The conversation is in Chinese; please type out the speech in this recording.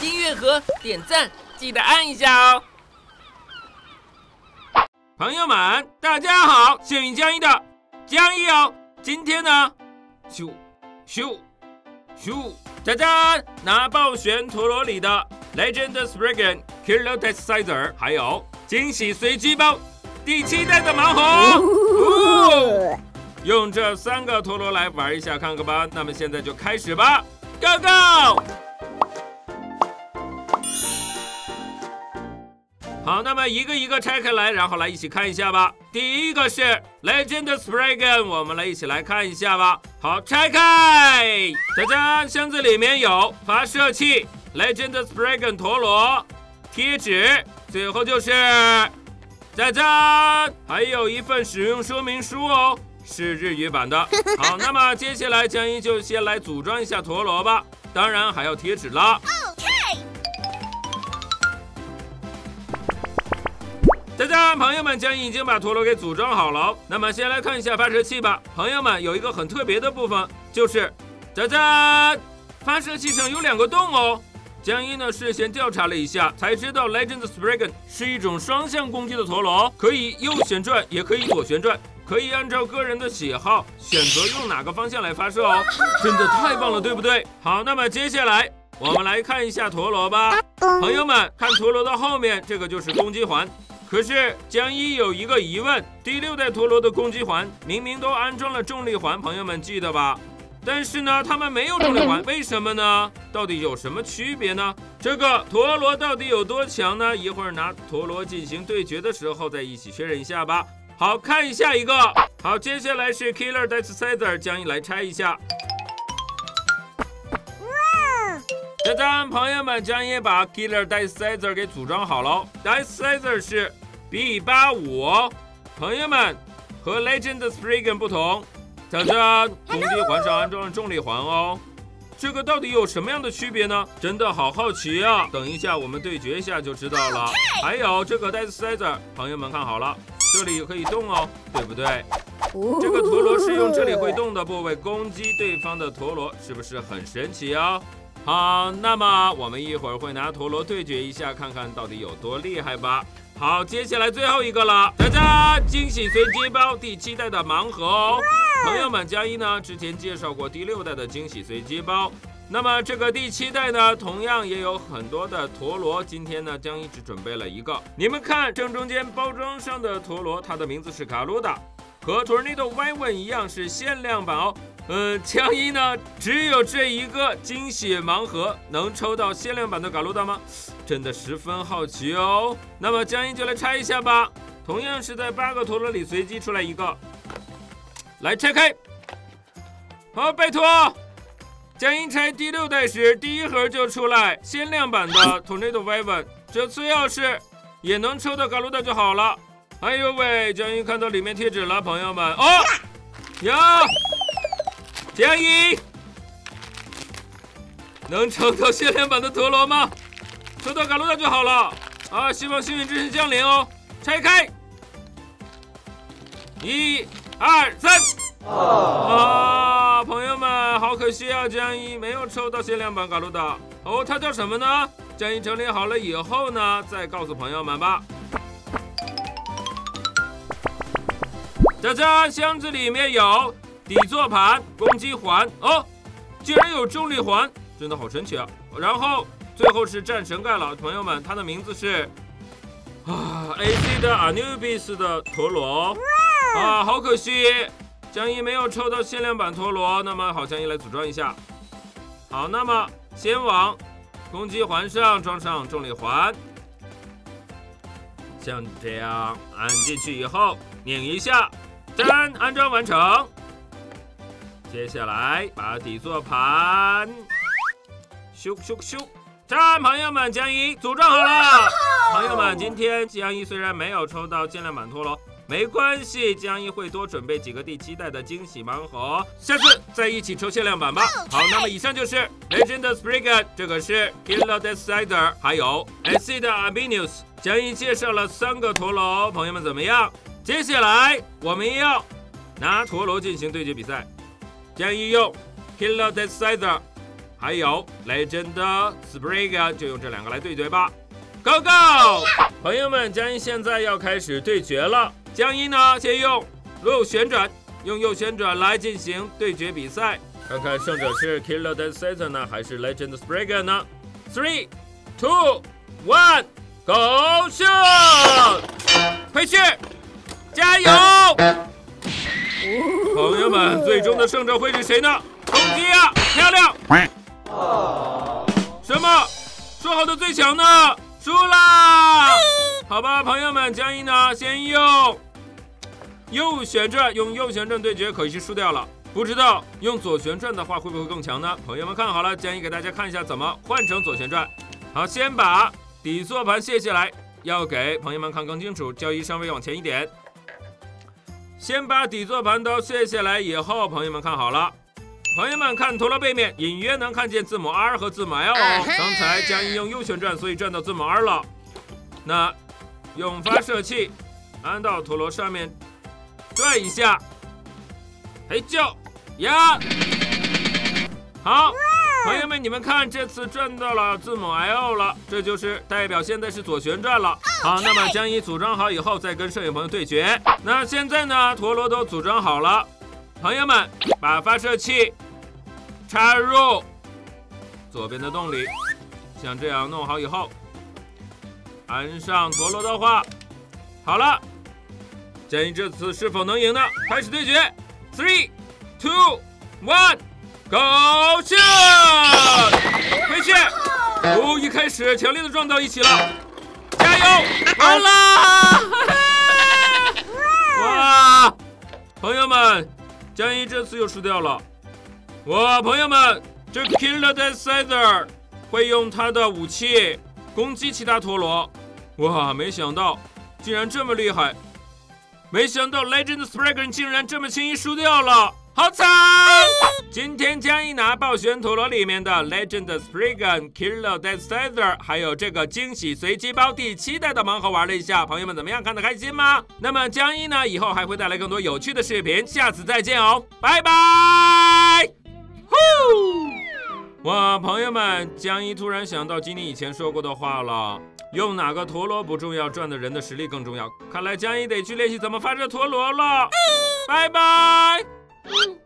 订阅和点赞记得按一下哦。朋友们，大家好，幸运江一的江一哦，今天呢，咻咻咻，짜잔拿爆旋陀螺里的 Legend Spriggan Killer d e s i z e r 还有惊喜随机包第七代的盲盒。用这三个陀螺来玩一下看看吧。那么现在就开始吧，Go Go！那么一个一个拆开来，然后来一起看一下吧。第一个是 Legend Spriggin，我们来一起来看一下吧。好，拆开，嘉嘉，箱子里面有发射器、Legend Spriggin 陀螺、贴纸，最后就是嘉嘉，还有一份使用说明书哦，是日语版的。好，那么接下来江一就先来组装一下陀螺吧，当然还要贴纸啦。大家朋友们，江一已经把陀螺给组装好了。那么先来看一下发射器吧。朋友们，有一个很特别的部分，就是짜잔发射器上有两个洞哦。江一呢事先调查了一下，才知道 Legend Spriggan 是一种双向攻击的陀螺，可以右旋转，也可以左旋转。可以按照个人的喜好选择用哪个方向来发射哦，真的太棒了，对不对？好，那么接下来我们来看一下陀螺吧。朋友们，看陀螺的后面，这个就是攻击环。可是江一有一个疑问，第六代陀螺的攻击环明明都安装了重力环，朋友们记得吧？但是呢，他们没有重力环，为什么呢？到底有什么区别呢？这个陀螺到底有多强呢？一会儿拿陀螺进行对决的时候再一起确认一下吧。好看下一个，好，接下来是 Killer Decider，江一来拆一下。这张朋友们，江一把 Killer Decider 给组装好了。Decider 是 B 八五，朋友们和 Legend Spriggan 不同，这张攻击环上安装了重力环哦。这个到底有什么样的区别呢？真的好好奇啊！等一下我们对决一下就知道了。还有这个 Decider，朋友们看好了。这里可以动哦，对不对？这个陀螺是用这里会动的部位攻击对方的陀螺，是不是很神奇哦？好，那么我们一会儿会拿陀螺对决一下，看看到底有多厉害吧。好，接下来最后一个了，大家惊喜随机包第七代的盲盒哦。朋友们，佳一呢之前介绍过第六代的惊喜随机包。那么这个第七代呢，同样也有很多的陀螺。今天呢，江一只准备了一个。你们看正中间包装上的陀螺，它的名字是卡鲁达，和 Tornado Y One 一样是限量版哦。呃，江一呢只有这一个惊喜盲盒，能抽到限量版的卡鲁达吗？真的十分好奇哦。那么江一就来拆一下吧。同样是在八个陀螺里随机出来一个，来拆开。好，拜托。江一拆第六代时，第一盒就出来限量版的 Tornado Weapon，这次要是也能抽到卡鲁达就好了。哎呦喂，江一看到里面贴纸了，朋友们哦，呀江一能抽到限量版的陀螺吗？抽到卡鲁达就好了啊！希望幸运之神降临哦！拆开，一、二、三，啊！朋友们，好可惜啊！江一没有抽到限量版卡路达哦，它叫什么呢？江一整理好了以后呢，再告诉朋友们吧。大家箱子里面有底座盘、攻击环哦，竟然有重力环，真的好神奇啊！然后最后是战神盖了，朋友们，它的名字是啊，AC 的 Anubis 的陀螺啊，好可惜。江一没有抽到限量版陀螺，那么好，江一来组装一下。好，那么先往攻击环上装上重力环，像这样按进去以后拧一下，粘安装完成。接下来把底座盘咻咻咻，站，朋友们，江一组装好了。朋友们，今天江一虽然没有抽到限量版陀螺。没关系，江一会多准备几个第七代的惊喜盲盒，下次再一起抽限量版吧。好，那么以上就是 Legend Spriggan，这个是 Killer Decider，还有 AC 的 Abinus。江一介绍了三个陀螺，朋友们怎么样？接下来我们要拿陀螺进行对决比赛。江一用 Killer Decider，还有 Legend Spriggan，就用这两个来对决吧。Go Go！朋友们，江一现在要开始对决了。江一呢，先用右旋转，用右旋转来进行对决比赛，看看胜者是 Killer Dead Season 呢，还是 Legend Spriggan 呢？Three, two, one, go shoot！们，最终的胜者会是谁呢？攻击啊，漂亮！什么？说好的最强呢？输啦！好吧，朋友们，江一呢？先用右旋转，用右旋转对决，可惜输掉了。不知道用左旋转的话会不会更强呢？朋友们看好了，江一给大家看一下怎么换成左旋转。好，先把底座盘卸下来，要给朋友们看更清楚。交易稍微往前一点。先把底座盘刀卸下来以后，朋友们看好了。朋友们看陀螺背面，隐约能看见字母 R 和字母 L 哦。刚才江一用右旋转，所以转到字母 R 了。那用发射器安到陀螺上面，转一下，嘿就呀，好。朋友们，你们看，这次转到了字母 L 了，这就是代表现在是左旋转了。好，那么将一组装好以后，再跟摄影朋友对决。那现在呢，陀螺都组装好了，朋友们把发射器插入左边的洞里，像这样弄好以后，安上陀螺的话，好了，将一这次是否能赢呢？开始对决，three, Go shot！回去。哦，一开始强烈的撞到一起了，加油！好了！哇，朋友们，江一这次又输掉了。哇，朋友们，这 Killer d e s i d e r 会用他的武器攻击其他陀螺。哇，没想到竟然这么厉害！没想到 Legend Spriggan 竟然这么轻易输掉了。好惨！今天江一拿暴旋陀螺里面的 Legend Spriggan Killer Death s e t h e r 还有这个惊喜随机包第七代的盲盒玩了一下，朋友们怎么样？看得开心吗？那么江一呢？以后还会带来更多有趣的视频，下次再见哦，拜拜！呼！哇，朋友们，江一突然想到吉尼以前说过的话了，用哪个陀螺不重要，转的人的实力更重要。看来江一得去练习怎么发射陀螺了，拜拜。Yeah.